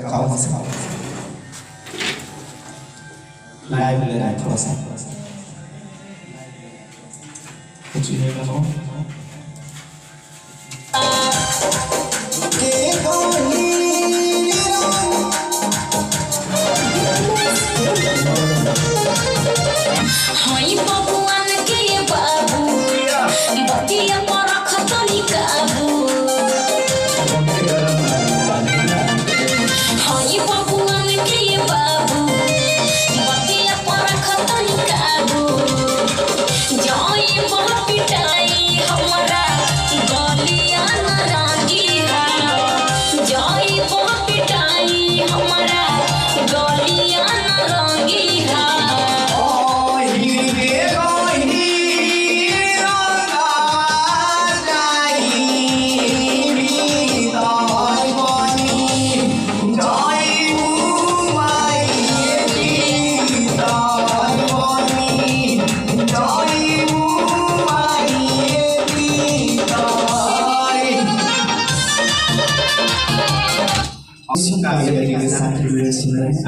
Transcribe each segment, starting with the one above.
दिखाओ वहाँ से लाइव ले रहा है थोड़ा सा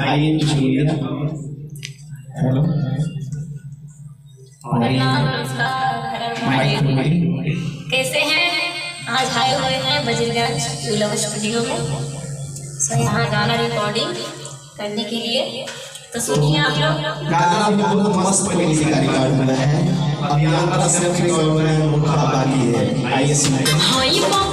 आइए हेलो कैसे हैं? आज आए हुए हैं बजरगंज लव स्टूडियो में। सो यहाँ गाना रिकॉर्डिंग करने के लिए। तो सुनिए आप लोग। गाना बहुत मस्त का रिकॉर्ड बना है। अब यहाँ पर सिर्फ़ रिकॉर्ड है बाकी है। आइए सुनिए।